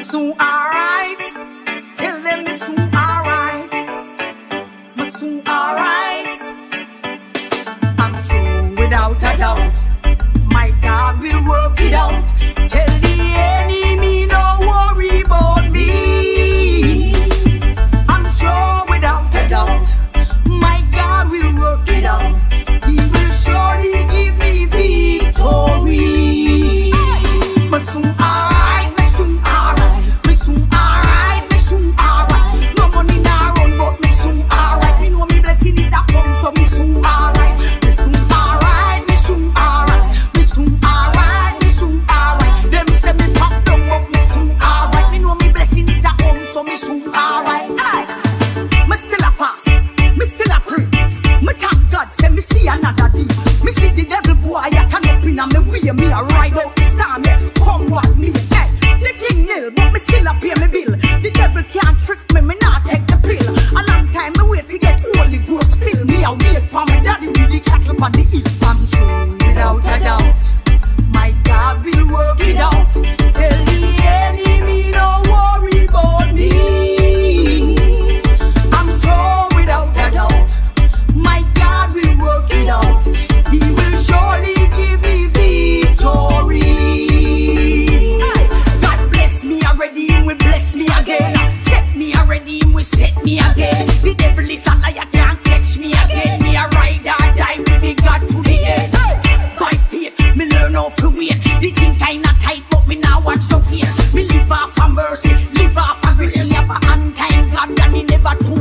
So, alright. Me see the devil boy, I can up in a me way, me a ride out this time, yeah. Come what me, hey. The thing nil, but me still a pay me bill. The devil can't trick me, me not take the pill. A long time me wait to get Holy Ghost fill. Me a wait for me daddy with the cattle on the hill, I'm sure.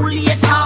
绿叶草